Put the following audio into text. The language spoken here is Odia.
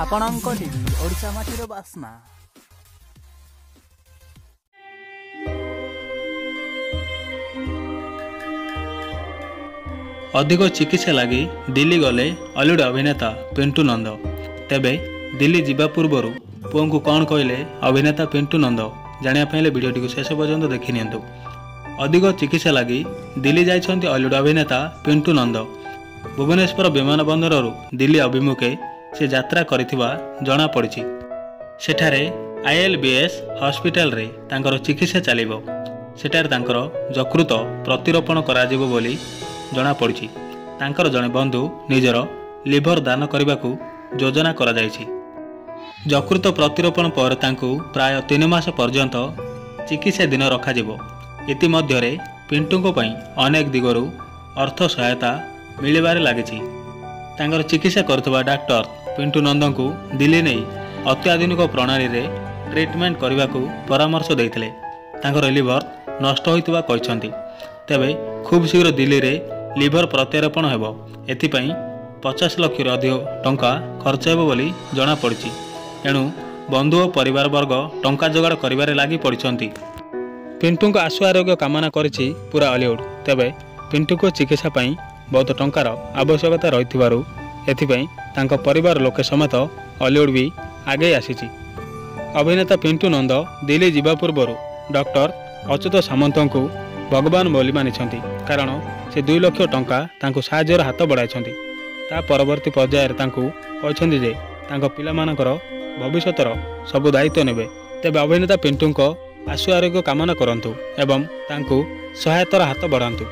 ଆପଣଙ୍କ ଟିଭି ଓଡ଼ିଶା ମାଟିର ବାସ୍ନା। ଅଧିକ ଚିକିତ୍ସା ଲାଗି ଦିଲ୍ଲୀ ଗଲେ ଅଲିଉଡ୍ ଅଭିନେତା ପିଣ୍ଟୁ ନନ୍ଦ। ତେବେ ଦିଲ୍ଲୀ ଯିବା ପୂର୍ବରୁ ପୁଅଙ୍କୁ କ'ଣ କହିଲେ ଅଭିନେତା ପିଣ୍ଟୁ ନନ୍ଦ ଜାଣିବା ପାଇଁ ହେଲେ ଭିଡ଼ିଓଟିକୁ ଶେଷ ପର୍ଯ୍ୟନ୍ତ ଦେଖି ନିଅନ୍ତୁ। ଅଧିକ ଚିକିତ୍ସା ଲାଗି ଦିଲ୍ଲୀ ଯାଇଛନ୍ତି ଅଲିଉଡ୍ ଅଭିନେତା ପିଣ୍ଟୁ ନନ୍ଦ। ଭୁବନେଶ୍ୱର ବିମାନ ବନ୍ଦରରୁ ଦିଲ୍ଲୀ ଅଭିମୁଖେ ସେ ଯାତ୍ରା କରିଥିବା ଜଣାପଡ଼ିଛି। ସେଠାରେ ଆଇଏଲ୍ବିଏସ୍ ହସ୍ପିଟାଲରେ ତାଙ୍କର ଚିକିତ୍ସା ଚାଲିବ। ସେଠାରେ ତାଙ୍କର ଯକୃତ ପ୍ରତିରୋପଣ କରାଯିବ ବୋଲି ଜଣାପଡ଼ିଛି। ତାଙ୍କର ଜଣେ ବନ୍ଧୁ ନିଜର ଲିଭର ଦାନ କରିବାକୁ ଯୋଜନା କରାଯାଇଛି। ଯକୃତ ପ୍ରତିରୋପଣ ପରେ ତାଙ୍କୁ ପ୍ରାୟ ତିନି ମାସ ପର୍ଯ୍ୟନ୍ତ ଚିକିତ୍ସା ଦିନ ରଖାଯିବ। ଇତିମଧ୍ୟରେ ପିଣ୍ଟୁଙ୍କ ପାଇଁ ଅନେକ ଦିଗରୁ ଅର୍ଥ ସହାୟତା ମିଳିବାରେ ଲାଗିଛି। ତାଙ୍କର ଚିକିତ୍ସା କରୁଥିବା ଡାକ୍ତର ପିଣ୍ଟୁ ନନ୍ଦଙ୍କୁ ଦିଲ୍ଲୀ ନେଇ ଅତ୍ୟାଧୁନିକ ପ୍ରଣାଳୀରେ ଟ୍ରିଟମେଣ୍ଟ କରିବାକୁ ପରାମର୍ଶ ଦେଇଥିଲେ। ତାଙ୍କର ଲିଭର ନଷ୍ଟ ହୋଇଥିବା କହିଛନ୍ତି ତେବେ ଖୁବ୍ ଶୀଘ୍ର ଦିଲ୍ଲୀରେ ଲିଭର ପ୍ରତ୍ୟାରୋପଣ ହେବ। ଏଥିପାଇଁ ପଚାଶ ଲକ୍ଷରୁ ଅଧିକ ଟଙ୍କା ଖର୍ଚ୍ଚ ହେବ ବୋଲି ଜଣାପଡ଼ିଛି। ଏଣୁ ବନ୍ଧୁ ଓ ପରିବାର ବର୍ଗ ଟଙ୍କା ଯୋଗାଡ଼ କରିବାରେ ଲାଗି ପଡ଼ିଛନ୍ତି। ପିଣ୍ଟୁଙ୍କ ଆଶୁ ଆରୋଗ୍ୟ କାମନା କରିଛି ପୁରା ଅଲିଉଡ୍ ତେବେ ପିଣ୍ଟୁଙ୍କ ଚିକିତ୍ସା ପାଇଁ ବହୁତ ଟଙ୍କାର ଆବଶ୍ୟକତା ରହିଥିବାରୁ ଏଥିପାଇଁ ତାଙ୍କ ପରିବାର ଲୋକେ ସମେତ ଅଲିଉଡ୍ ବି ଆଗେଇ ଆସିଛି। ଅଭିନେତା ପିଣ୍ଟୁ ନନ୍ଦ ଦିଲ୍ଲୀ ଯିବା ପୂର୍ବରୁ ଡକ୍ଟର ଅଚ୍ୟୁତ ସାମନ୍ତଙ୍କୁ ଭଗବାନ ବୋଲି ମାନିଛନ୍ତି କାରଣ ସେ ଦୁଇ ଲକ୍ଷ ଟଙ୍କା ତାଙ୍କୁ ସାହାଯ୍ୟର ହାତ ବଢ଼ାଇଛନ୍ତି। ତା ପରବର୍ତ୍ତୀ ପର୍ଯ୍ୟାୟରେ ତାଙ୍କୁ କହିଛନ୍ତି ଯେ ତାଙ୍କ ପିଲାମାନଙ୍କର ଭବିଷ୍ୟତର ସବୁ ଦାୟିତ୍ୱ ନେବେ। ତେବେ ଅଭିନେତା ପିଣ୍ଟୁଙ୍କ ଆଶୁ ଆରୋଗ୍ୟ କାମନା କରନ୍ତୁ ଏବଂ ତାଙ୍କୁ ସହାୟତାର ହାତ ବଢ଼ାନ୍ତୁ।